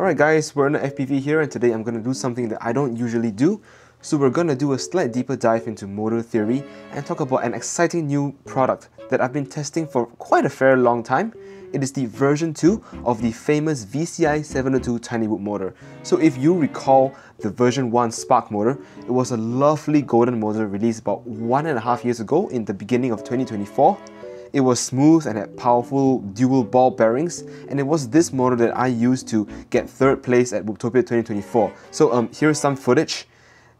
Alright guys, Werdna FPV here and today I'm going to do something that I don't usually do. So we're going to do a slight deeper dive into motor theory and talk about an exciting new product that I've been testing for quite a fair long time. It is the version 2 of the famous VCI 702 tiny whoop motor. So if you recall the version 1 Spark motor, it was a lovely golden motor released about one and a half years ago in the beginning of 2024. It was smooth and had powerful dual ball bearings and it was this motor that I used to get third place at Whooptopia 2024. So um, here's some footage,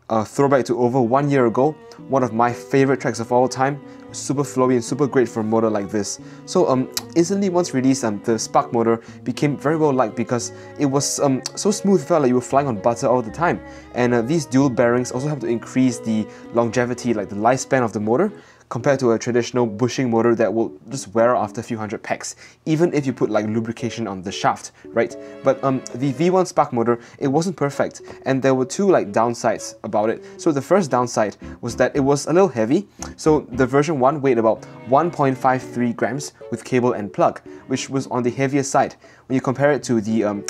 a throwback to over one year ago, one of my favorite tracks of all time, super flowy and super great for a motor like this. So um, instantly once released, um, the Spark motor became very well liked because it was um, so smooth, felt like you were flying on butter all the time. And uh, these dual bearings also help to increase the longevity, like the lifespan of the motor, compared to a traditional bushing motor that will just wear after a few hundred pecks, even if you put like lubrication on the shaft, right? But um, the V1 Spark motor, it wasn't perfect, and there were two like downsides about it. So the first downside was that it was a little heavy. So the version 1 weighed about 1.53 grams with cable and plug, which was on the heavier side. When you compare it to the um,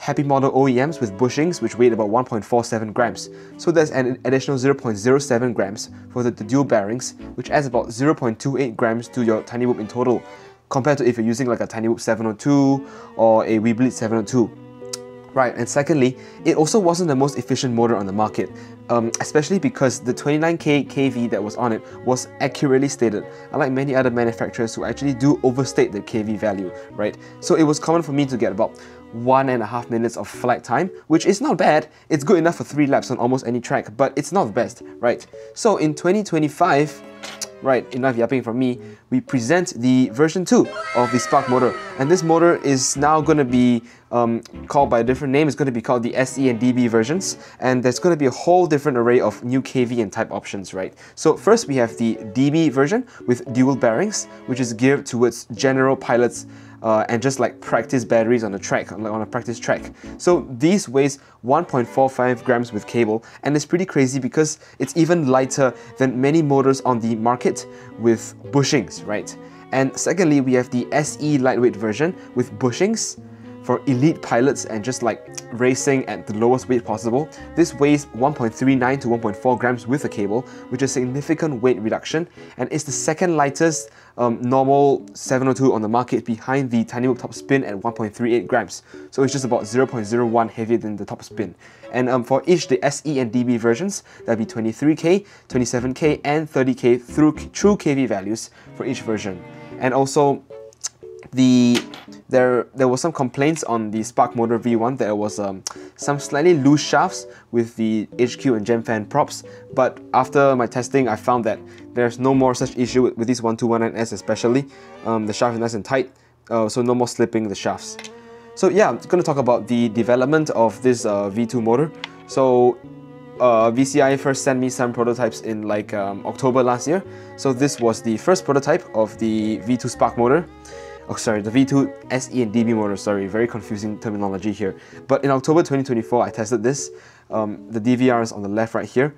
Happymodel OEMs with bushings which weighed about 1.47 grams. So there's an additional 0.07 grams for the, the, dual bearings, which adds about 0.28 grams to your Tiny Whoop in total, compared to if you're using like a Tiny Whoop 702 or a Weebleed 702. Right, and secondly, it also wasn't the most efficient motor on the market, um, especially because the 29k kV that was on it was accurately stated, unlike many other manufacturers who actually do overstate the kV value, right? So it was common for me to get about one and a half minutes of flight time, which is not bad. It's good enough for three laps on almost any track, but it's not the best, right? So in 2025, right, enough yapping from me, we present the version 2 of the Spark motor. And this motor is now going to be um, called by a different name. It's going to be called the SE and DB versions. And there's going to be a whole different array of new KV and type options, right? So first we have the DB version with dual bearings, which is geared towards general pilots uh, and just like practice batteries on a track, like on a practice track. So these weighs 1.45 grams with cable and it's pretty crazy because it's even lighter than many motors on the market with bushings, right? And secondly, we have the SE lightweight version with bushings for elite pilots and just like racing at the lowest weight possible. This weighs 1.39 to 1.4 grams with a cable, which is significant weight reduction and is the second lightest um, normal 702 on the market behind the Tiny top spin at 1.38 grams. So it's just about 0.01 heavier than the top spin. And um, for each the SE and DB versions, that'll be 23K, 27K, and 30K through true KV values for each version. And also the there there was some complaints on the Spark Motor V1 there was um, some slightly loose shafts with the HQ and Gemfan props. But after my testing I found that there's no more such issue with, with this 1219S especially. Um, the shaft is nice and tight uh, so no more slipping the shafts. So yeah I'm going to talk about the development of this uh, V2 motor. So uh, VCI first sent me some prototypes in like um, October last year. So this was the first prototype of the V2 Spark motor oh sorry, the V2 SE and DB motor, sorry, very confusing terminology here. But in October 2024, I tested this. Um, the DVR is on the left right here.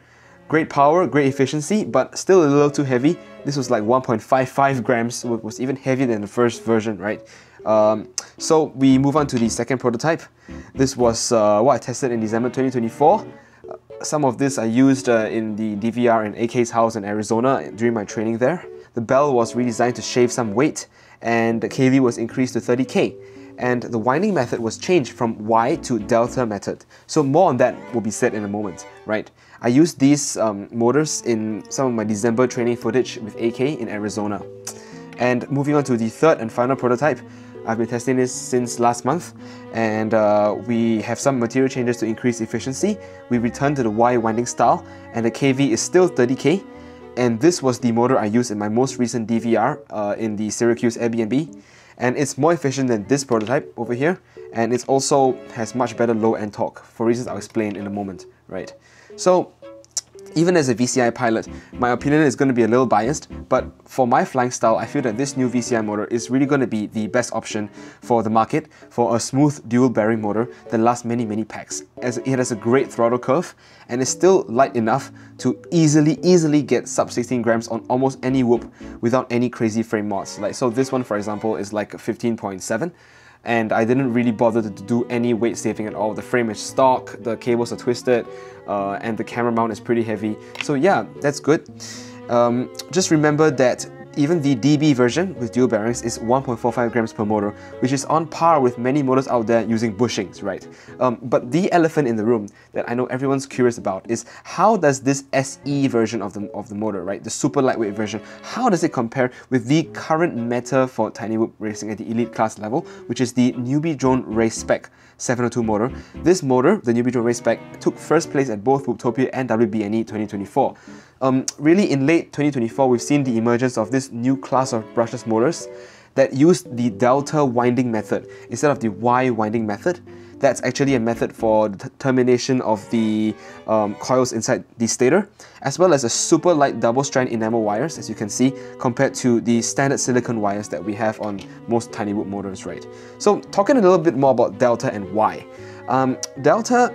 Great power, great efficiency, but still a little too heavy. This was like 1.55 grams, was even heavier than the first version, right? Um, so we move on to the second prototype. This was uh, what I tested in December 2024. Uh, some of this I used uh, in the DVR in AK's house in Arizona during my training there. The bell was redesigned to shave some weight and the KV was increased to 30k and the winding method was changed from Y to delta method. So more on that will be said in a moment, right? I used these um, motors in some of my December training footage with AK in Arizona. And moving on to the third and final prototype, I've been testing this since last month and uh, we have some material changes to increase efficiency. We returned to the Y winding style and the KV is still 30k and this was the motor I used in my most recent DVR uh, in the Syracuse Airbnb and it's more efficient than this prototype over here and it also has much better low end torque for reasons I'll explain in a moment, right? So even as a VCI pilot, my opinion is going to be a little biased, but for my flying style, I feel that this new VCI motor is really going to be the best option for the market for a smooth dual bearing motor that lasts many, many packs, as it has a great throttle curve and is still light enough to easily, easily get sub 16 grams on almost any whoop without any crazy frame mods. Like So this one, for example, is like 15.7 and I didn't really bother to do any weight saving at all. The frame is stock, the cables are twisted, uh, and the camera mount is pretty heavy. So yeah, that's good. Um, just remember that even the DB version with dual bearings is 1.45 grams per motor, which is on par with many motors out there using bushings, right? Um, but the elephant in the room that I know everyone's curious about is how does this SE version of the, of the motor, right, the super lightweight version, how does it compare with the current meta for tiny whoop racing at the elite class level, which is the Newbeedrone Race Spec 702 motor. This motor, the Newbeedrone Race Spec, took first place at both Whooptopia and WBNE 2024. Um, really, in late 2024, we've seen the emergence of this new class of brushless motors that use the delta winding method instead of the Y winding method. That's actually a method for termination of the um, coils inside the stator, as well as a super light double strand enamel wires, as you can see, compared to the standard silicon wires that we have on most tiny whoop motors, right? So talking a little bit more about delta and Y. Um, delta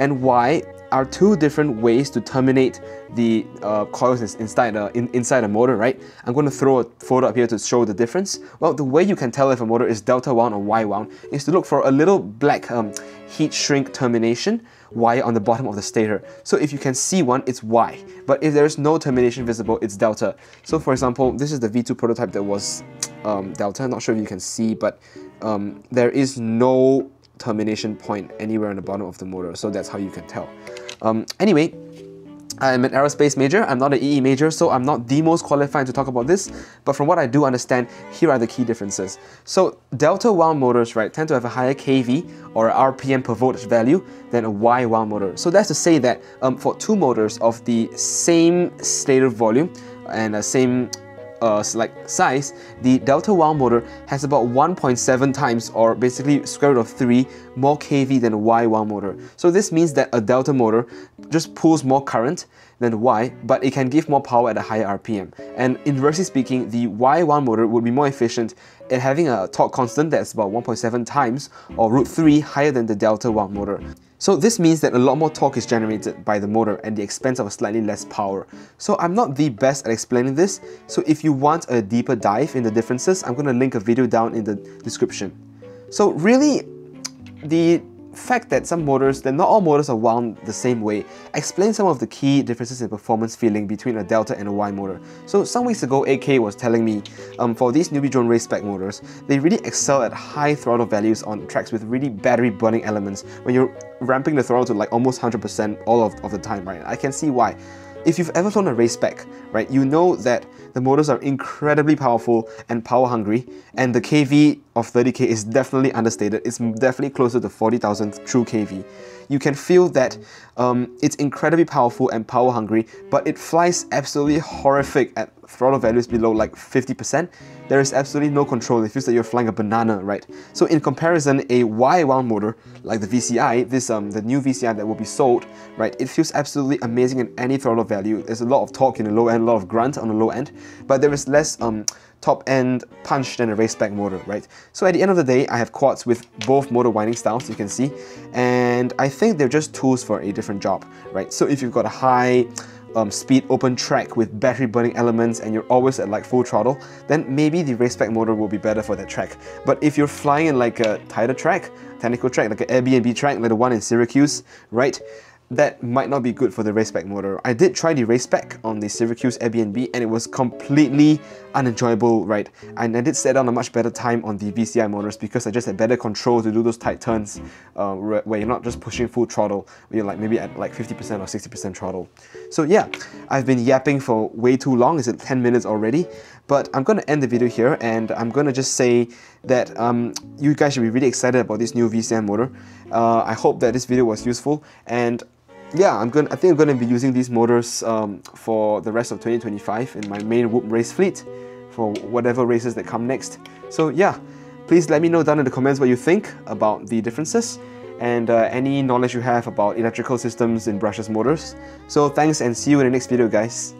and Y are two different ways to terminate the uh, coils inside a, in, inside a motor, right? I'm going to throw a photo up here to show the difference. Well, the way you can tell if a motor is delta wound or Y wound is to look for a little black um, heat shrink termination wire on the bottom of the stator. So if you can see one, it's Y. But if there's no termination visible, it's delta. So for example, this is the V2 prototype that was um, delta. I'm not sure if you can see, but um, there is no termination point anywhere on the bottom of the motor. So that's how you can tell. Um, anyway, I'm an aerospace major, I'm not an EE major, so I'm not the most qualified to talk about this, but from what I do understand, here are the key differences. So delta wound motors, right, tend to have a higher KV or RPM per voltage value than a Y wound motor. So that's to say that um, for two motors of the same stator volume and the same uh, like size, the delta wound motor has about 1.7 times or basically square root of 3 more kV than a Y wound motor. So this means that a delta motor just pulls more current than Y, but it can give more power at a higher RPM. And inversely speaking, the Y wound motor would be more efficient at having a torque constant that's about 1.7 times or root 3 higher than the delta wound motor. So this means that a lot more torque is generated by the motor at the expense of slightly less power. So I'm not the best at explaining this, so if you want a deeper dive in the differences, I'm going to link a video down in the description. So really, the fact that some motors, that not all motors are wound the same way, explains some of the key differences in performance feeling between a Delta and a Y motor. So some weeks ago, AK was telling me um, for these Newbeedrone race spec motors, they really excel at high throttle values on tracks with really battery burning elements when you're ramping the throttle to like almost 100% all of, of the time, right? I can see why. If you've ever flown a race spec, right, you know that the motors are incredibly powerful and power hungry, and the KV of 30k is definitely understated. It's definitely closer to 40,000 true KV. You can feel that um, it's incredibly powerful and power hungry, but it flies absolutely horrific at throttle values below like 50%. There is absolutely no control. It feels like you're flying a banana, right? So in comparison, a Y wound motor like the VCI, this um the new VCI that will be sold, right? It feels absolutely amazing at any throttle value. There's a lot of torque in the low end, a lot of grunt on the low end, but there is less um top end punch and a race spec motor, right? So at the end of the day, I have quads with both motor winding styles, you can see, and I think they're just tools for a different job, right? So if you've got a high um, speed open track with battery burning elements and you're always at like full throttle, then maybe the race spec motor will be better for that track. But if you're flying in like a tighter track, technical track, like an Airbnb track, like the one in Syracuse, right? That might not be good for the race spec motor. I did try the race spec on the Syracuse Airbnb and it was completely unenjoyable right and I did set down a much better time on the VCI motors because I just had better control to do those tight turns uh, where you're not just pushing full throttle. You're like maybe at like 50% or 60% throttle. So yeah I've been yapping for way too long. Is it 10 minutes already? But I'm gonna end the video here and I'm gonna just say that um, you guys should be really excited about this new VCI motor. Uh, I hope that this video was useful and yeah, I'm going. I think I'm going to be using these motors um, for the rest of 2025 in my main Whoop race fleet for whatever races that come next. So yeah, please let me know down in the comments what you think about the differences and uh, any knowledge you have about electrical systems in brushless motors. So thanks and see you in the next video guys.